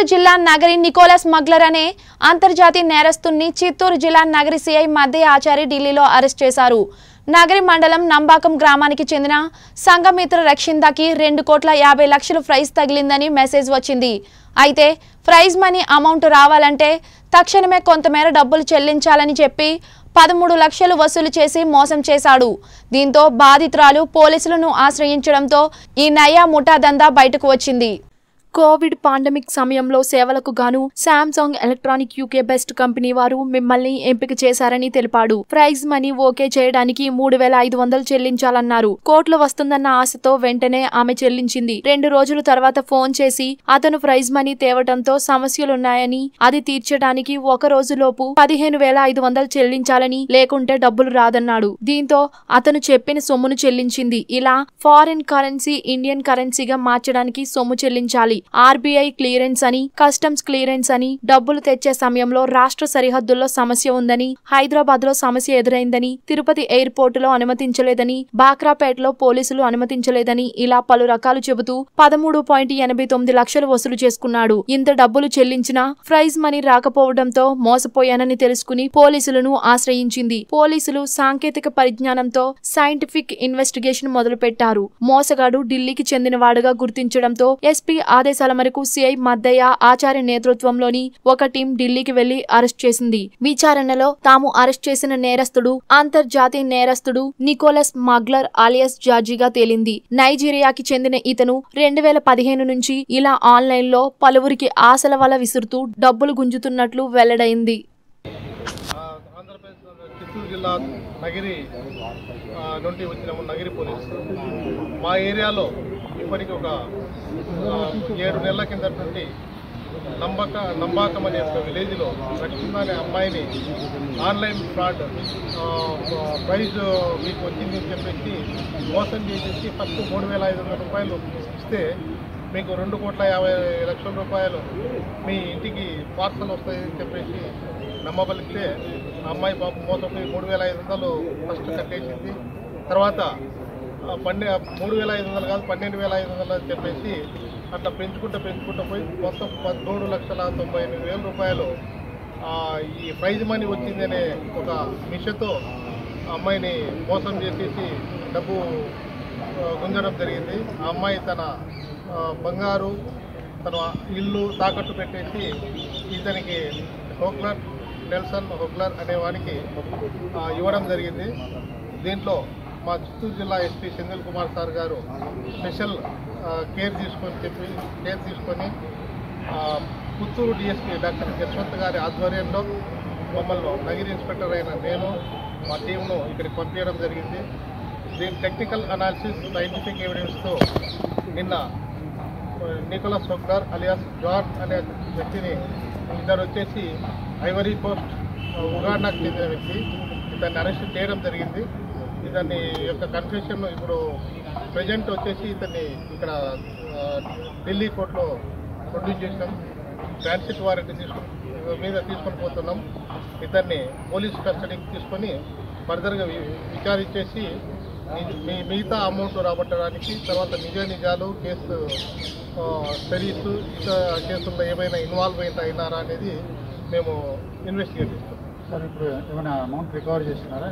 చిత్తూరు జిల్లా నగరి నికోలస్ మగ్లర్ అనే అంతర్జాతీయ నేరస్తుని చిత్తూరు జిల్లా నగరి సిఐ మధ్య ఆచారి ఢిల్లీలో అరెస్ట్ చేశారు. నగరి మండలం నంబాకం గ్రామానికి చెందిన సంఘమిత్ర రక్షిందాకి రెండు కోట్ల యాభై లక్షలు ప్రైజ్ తగిలిందని మెసేజ్ వచ్చింది. అయితే ప్రైజ్ మనీ అమౌంట్ రావాలంటే తక్షణమే కొంతమేర డబ్బులు చెల్లించాలని చెప్పి పదమూడు లక్షలు వసూలు చేసి మోసం చేశాడు. దీంతో బాధితురాలు పోలీసులను ఆశ్రయించడంతో ఈ నయా ముఠాదందా బయటకు వచ్చింది. కోవిడ్ పాండమిక్ సమయంలో సేవలకు గాను Samsung electronic UK best company వారు మిమ్మల్ని ఎంపిక చేశారని తెలిపాడు. ప్రైజ్ మనీ ఓకే చేయడానికి మూడు వేల ఐదు వందలు చెల్లించాలన్నారు. కోట్లు వస్తుందన్న ఆశతో వెంటనే ఆమె చెల్లించింది. రెండు రోజుల తర్వాత ఫోన్ చేసి అతను ప్రైజ్ మనీ తేవటంతో సమస్యలున్నాయని అది తీర్చడానికి ఒక రోజులోపు పదిహేను వేల ఐదు వందలు చెల్లించాలని లేకుంటే డబ్బులు రాదన్నాడు. దీంతో అతను చెప్పిన సొమ్మును చెల్లించింది. ఇలా ఫారిన్ కరెన్సీ ఇండియన్ కరెన్సీగా మార్చడానికి సొమ్ము చెల్లించాలి. ఆర్బీఐ క్లియరెన్స్ అని కస్టమ్స్ క్లియరెన్స్ అని డబ్బులు తెచ్చే సమయంలో రాష్ట్ర సరిహద్దుల్లో సమస్య ఉందని హైదరాబాద్లో సమస్య ఎదురైందని తిరుపతి ఎయిర్పోర్ట్లో అనుమతించలేదని బాక్రాపేటలో పోలీసులు అనుమతించలేదని ఇలా పలు రకాలు చెబుతూ పదమూడు పాయింట్ ఎనభై తొమ్మిది లక్షలు వసూలు చేసుకున్నాడు. ఇంత డబ్బులు చెల్లించినా ప్రైజ్ మనీ రాకపోవడంతో మోసపోయానని తెలుసుకుని పోలీసులను ఆశ్రయించింది. పోలీసులు సాంకేతిక పరిజ్ఞానంతో సైంటిఫిక్ ఇన్వెస్టిగేషన్ మొదలుపెట్టారు. మోసగాడు ఢిల్లీకి చెందినవాడుగా గుర్తించడంతో ఎస్పీ ఆదేశాల మేరకు సిఐ మద్దయ్య ఆచార్య నేతృత్వంలోని ఒక టీం ఢిల్లీకి వెళ్ళి అరెస్ట్ చేసింది. విచారణలో తాము అరెస్ట్ చేసిన నేరస్తుడు అంతర్జాతీయ నేరస్తుడు నికోలస్ మగ్లర్ ఆలియస్ జార్జిగా తేలింది. నైజీరియాకి చెందిన ఇతను రెండు వేల పదిహేను నుంచి ఇలా ఆన్లైన్లో పలువురికి ఆశల వల విసురుతూ డబ్బులు గుంజుతున్నట్లు వెల్లడైంది. చిత్తూరు జిల్లా నగిరి నుండి వచ్చిన నగిరి పోలీసు మా ఏరియాలో ఇప్పటికీ ఒక ఏడు నెలల కిందటి నుండి నంబక నంబాకం అనే ఒక విలేజ్లో రక్షణ అనే అమ్మాయిని ఆన్లైన్ ఫ్రాడ్ ప్రైజ్ మీకు వచ్చింది అని చెప్పేసి మోసం చేసేసి ఫస్ట్ మూడు వేల ఐదు వందల రూపాయలు ఇస్తే మీకు రెండు కోట్ల యాభై లక్షల రూపాయలు మీ ఇంటికి పార్సల్ వస్తాయని చెప్పేసి నమ్మబలిస్తే అమ్మాయి పాపం మోసపోయి మూడు వేల ఐదు వందలు ఫస్ట్ కట్టేసింది. తర్వాత పన్నె మూడు వేల ఐదు వందలు కాదు పన్నెండు వేల ఐదు వందలు అని చెప్పేసి అట్లా పెంచుకుంటూ పెంచుకుంటూ పోయి మొత్తం పదమూడు లక్షల తొంభై ఎనిమిది వేల రూపాయలు ఈ ప్రైజ్ మనీ వచ్చిందనే ఒక మిషతో ఆ అమ్మాయిని మోసం చేసేసి డబ్బు గుంజడం జరిగింది. ఆ అమ్మాయి తన బంగారు తన ఇల్లు తాకట్టు పెట్టేసి ఇతనికి హోక్లర్ నెల్సన్ హోక్లర్ అనే వానికి ఇవ్వడం జరిగింది. దీంట్లో మా చిత్తూరు జిల్లా ఎస్పీ సెందిల్ కుమార్ సార్ గారు స్పెషల్ కేర్ తీసుకొని చెప్పి కేర్ తీసుకొని పుత్తూరు డిఎస్పీ డాక్టర్ యశ్వంత్ గారి ఆధ్వర్యంలో మమ్మల్ని నగిరి ఇన్స్పెక్టర్ అయిన నేను మా టీంను ఇక్కడికి పంపించడం జరిగింది. దీని టెక్నికల్ అనాలిసిస్ సైంటిఫిక్ ఎవిడెన్స్తో నిన్న నికోలస్ సోక్లార్ అలియాస్ జార్జ్ అనే వ్యక్తిని ఇద్దరు వచ్చేసి ఐవరీ కోస్ట్ ఉగాండాకు చెందిన వ్యక్తి. ఇతన్ని అరెస్ట్ చేయడం జరిగింది. ఇతన్ని యొక్క కన్ఫ్యూషన్ ఇప్పుడు ప్రజెంట్ వచ్చేసి ఇతన్ని ఇక్కడ ఢిల్లీ కోర్టులో ప్రొడ్యూస్ చేసినాం. ట్రాన్సిట్ వారెంట్ తీసుకు మీద తీసుకొని పోతున్నాం. ఇతన్ని పోలీస్ కస్టడీకి తీసుకొని ఫర్దర్గా వి- విచారించేసి మీ- మీ మిగతా అమౌంట్ రాబట్టడానికి తర్వాత నిజ నిజాలు కేసు ఆ, స్టడీస్ ఇతర కేసుల్లో ఏమైనా ఇన్వాల్వ్మెంట్ అయినారా అనేది మేము ఇన్వెస్టిగేట్ చేస్తాం. సార్ ఇప్పుడు ఏమైనా అమౌంట్ రికవర్ చేసినారా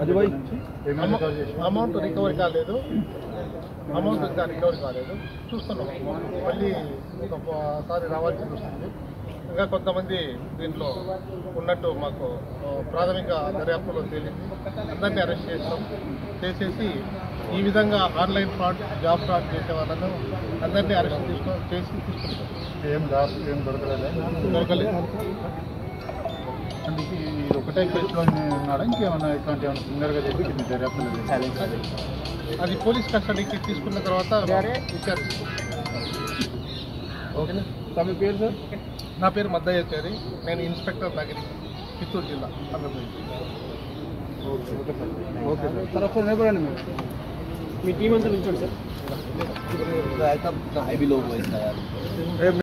అమౌంట్ రికవరీ కాలేదు. అమౌంట్ ఇంకా రికవరీ కాలేదు. చూస్తున్నాం. మళ్ళీ ఒకసారి రావాల్సి వస్తుంది. ఇంకా కొంతమంది దీంట్లో ఉన్నట్టు మాకు ప్రాథమిక దర్యాప్తులో తేలింది. అందరినీ అరెస్ట్ చేస్తాం. చేసేసి ఈ విధంగా ఆన్లైన్ ఫ్రాడ్ జాబ్ ఫ్రాడ్ చేసే వాళ్ళను అందరినీ అరెస్ట్ తీసుకొని చేసి తీసుకుంటాం. ఏం జాబ్ ఏం దొరకలేదా? దొరకలేదు. ఇది ఇది ఒకటే కేసులో ఉన్నాడా ఇంకేమన్నా ఇట్లాంటి ఏమైనా సింగర్గా చెప్పి ఇది దర్యాప్తులో చేశారా? అది పోలీస్ కస్టడీకి తీసుకున్న తర్వాత విచారిస్తాం ఓకే తమ పేరు సార్ నా పేరు మద్దయ్య చారి నేను ఇన్స్పెక్టర్ నగరి చిత్తూరు జిల్లా Andhra Pradesh okay okay sir okay sir sir ఒకసారి నిలబడండి మీరు మీ టీం అంతా నిల్చోండి సార్ రేపు